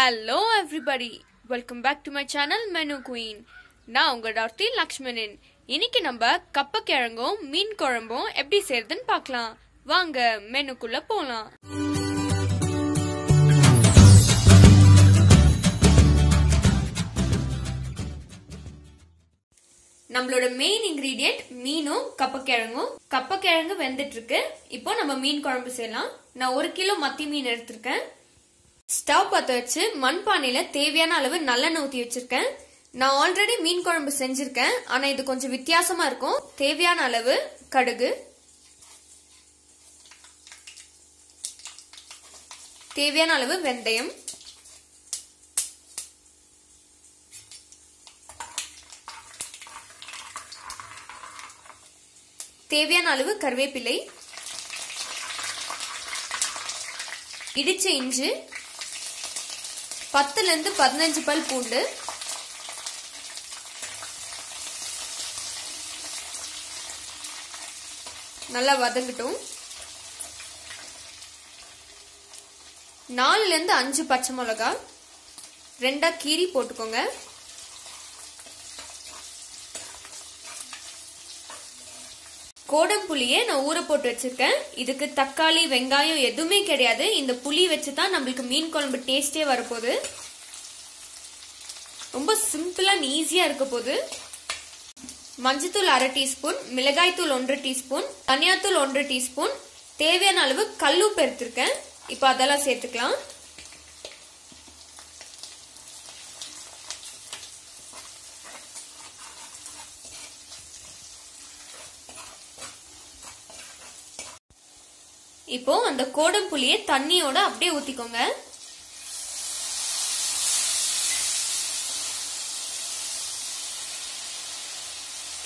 Hello everybody welcome back to my channel menu queen நான் உங்கள் டார்த்தி லக்ஷ்மணன். இன்னைக்கு நம்ம கப்பக்கிழங்கும் மீன் குழம்பும் எப்படி செய்யறதுன்னு பார்க்கலாம். வாங்க மெனுக்குள்ள போகலாம் நம்மளோட மெயின் இன்கிரீடியன்ட் மீனும் கப்பக்கிழங்கும். கப்பக்கிழங்கு வெந்துட்டு இருக்கு இப்போ நம்ம மீன் குழம்பு செய்யலாம். நான் ஒரு கிலோ மத்தி மீன் எடுத்திருக்கேன். ஸ்டவ் பற்ற வச்சு மண்பானையில் தேவையான அளவு நல்லெண்ணெய் ஊற்றி வச்சிருக்கேன். நான் ஆல்ரெடி மீன் குழம்பு செஞ்சிருக்கேன். ஆனால் இது கொஞ்சம் வித்தியாசமாக இருக்கும். தேவையான அளவு கடுகு. தேவையான அளவு வெந்தயம். தேவையான அளவு கருவேப்பிலை. இடிச்ச இஞ்சி. பத்துலேருந்து பதினஞ்சு பல் பூண்டு. நல்லா வதங்கட்டும். நாலுலேருந்து அஞ்சு பச்சை மிளகா ரெண்டாக கீரி போட்டுக்கோங்க. கோடம்புளியே நான் ஊற போட்டு வச்சிருக்கேன். இதுக்கு தக்காளி வெங்காயம் எதுவுமே கிடையாது. இந்த புளி வச்சு தான் நம்மளுக்கு மீன் குழம்பு டேஸ்டே வரப்போகுது. ரொம்ப சிம்பிளாக அண்ட் ஈஸியாக இருக்க போகுது. மஞ்சத்தூள் அரை டீஸ்பூன் மிளகாய்த்தூள் ஒன்று டீஸ்பூன் தனியாத்தூள் ஒன்று டீஸ்பூன். தேவையான அளவு கல்லுப்பு எடுத்திருக்கேன். இப்போ அதெல்லாம் சேர்த்துக்கலாம். இப்போ அந்த கோடம் புளியை தண்ணியோட அப்படியே ஊத்திக்கோங்க.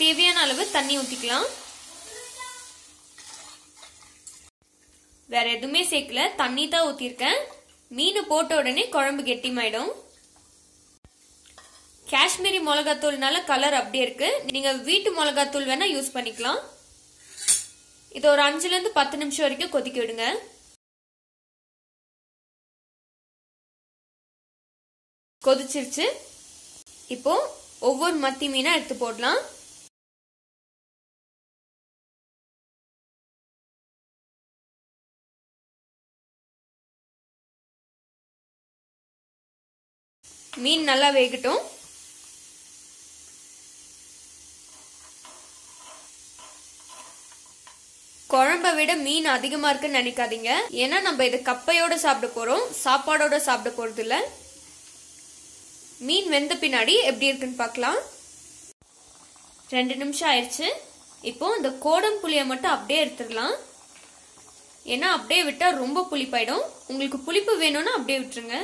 தேவையான அளவு தண்ணி ஊத்திக்கலாம். வேற எதுவுமே சேர்க்கல. தண்ணி தான் ஊத்திருக்கேன். மீன் போட்ட உடனே குழம்பு கெட்டிமாயிடும். காஷ்மீரி மிளகாத்தூள்னால கலர் அப்படியே இருக்கு. நீங்க வீட்டு மிளகாத்தூள் வேணா யூஸ் பண்ணிக்கலாம். இது ஒரு அஞ்சுலேருந்து பத்து நிமிஷம் வரைக்கும் கொதிக்க விடுங்க. கொதிச்சிருச்சு. இப்போ ஒவ்வொரு மத்தி மீனா எடுத்து போடலாம். மீன் நல்லா வேகட்டும். குழம்ப விட மீன் அதிகமா இருக்குன்னு நினைக்காதீங்க. ஏன்னா நம்ம இது கப்பையோட சாப்பிட போறோம். சாப்பாடோட சாப்பிட போறது இல்ல. மீன் வெந்த பின்னாடி எப்படி இருக்குன்னு பார்க்கலாம். ரெண்டு நிமிஷம் ஆயிடுச்சு. இப்போ இந்த கோடம் புளியை மட்டும் அப்படியே எடுத்துடலாம். ஏன்னா அப்படியே விட்டா ரொம்ப புளிப்பாயிடும். உங்களுக்கு புளிப்பு வேணும்னா அப்படியே விட்டுருங்க.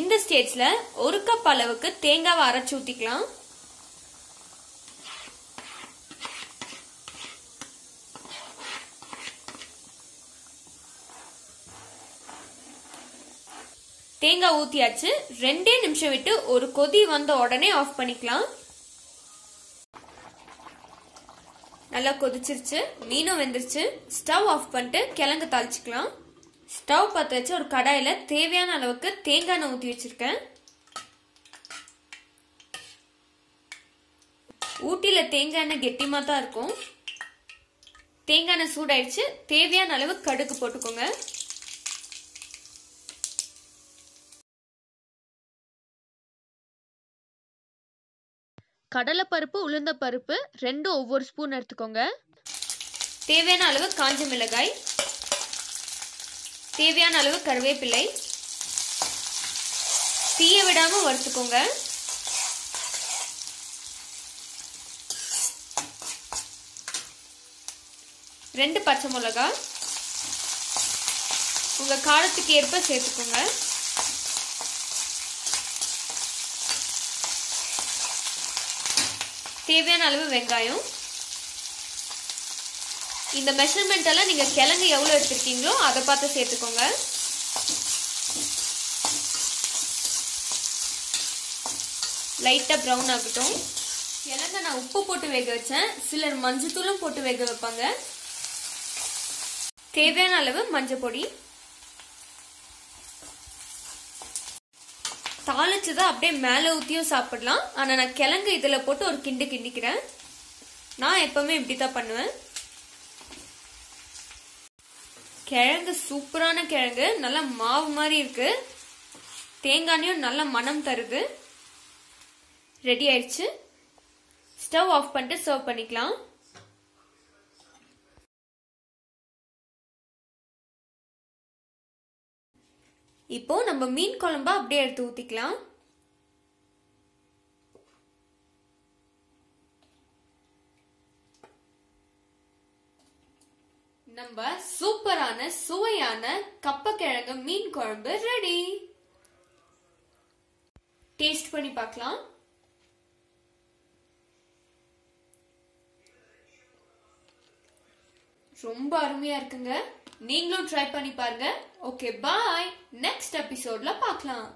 இந்த ஸ்டேஜ்ல ஒரு கப் அளவுக்கு தேங்காவை அரைச்சு ஊத்திக்கலாம். தேங்காய் ஊத்தியாச்சு. ரெண்டே நிமிஷம் விட்டு ஒரு கொதி வந்த உடனே ஆஃப் பண்ணிக்கலாம். நல்லா கொதிச்சிருச்சு. மீனும் வெந்துருச்சு. ஸ்டவ் ஆஃப் பண்ணிட்டு கிழங்கு தாளிச்சுக்கலாம். ஸ்டவ் பற்ற வச்சு ஒரு கடாயில தேவையான அளவுக்கு தேங்காய் எண்ணெய் ஊற்றி வச்சிருக்கேன். ஊட்டியில தேங்காய் எண்ணெய் கெட்டிமா தான் இருக்கும். தேங்காய் எண்ணெய் சூடாயிடுச்சு. தேவையான அளவு கடுகு போட்டுக்கோங்க. கடலைப்பருப்பு உளுந்த பருப்பு ரெண்டும் ஒவ்வொரு ஸ்பூன் எடுத்துக்கோங்க. தேவையான அளவு காஞ்ச மிளகாய். தேவையான அளவு கருவேப்பிலை. தீய விடாமல் வறுத்துக்கோங்க. ரெண்டு பச்சை மிளகா. உங்கள் காலத்துக்கு ஏற்ப சேர்த்துக்கோங்க. தேவையான அளவு வெங்காயம். இந்த மெஷர்மெண்ட் எல்லாம் நீங்க கிழங்கு எவ்வளவு எடுத்திருக்கீங்களோ அதை பார்த்து சேர்த்துக்கோங்க. லைட்டா ப்ரௌன் ஆகட்டும். கிழங்க நான் உப்பு போட்டு வேக வச்சேன். சிலர் மஞ்சத்தூளும் போட்டு வேக வைப்பாங்க. தேவையான அளவு மஞ்சள் பொடி. தாளிச்சதை அப்படியே மேலே ஊற்றியும் சாப்பிடலாம். ஆனால் நான் கிழங்கு இதில் போட்டு ஒரு கிண்டு கிண்டிக்கிறேன். நான் எப்பவுமே இப்படி தான் பண்ணுவேன். கிழங்கு சூப்பரான கிழங்கு. நல்லா மாவு மாதிரி இருக்கு. தேங்காயும் நல்ல மனம் தருது. ரெடி ஆயிடுச்சு. ஸ்டவ் ஆஃப் பண்ணிட்டு சர்வ் பண்ணிக்கலாம். இப்போ நம்ம மீன் குழம்பா அப்படியே எடுத்து ஊத்திக்கலாம் நம்ம சூப்பரான சுவையான கப்பக்கிழங்கு மீன் குழம்பு ரெடி டேஸ்ட் பண்ணி பார்க்கலாம். ரொம்ப அருமையா இருக்குங்க. நீங்களும் ட்ரை பண்ணி பாருங்க. ஓகே பாய் நெக்ஸ்ட் எபிசோட்ல பார்க்கலாம்.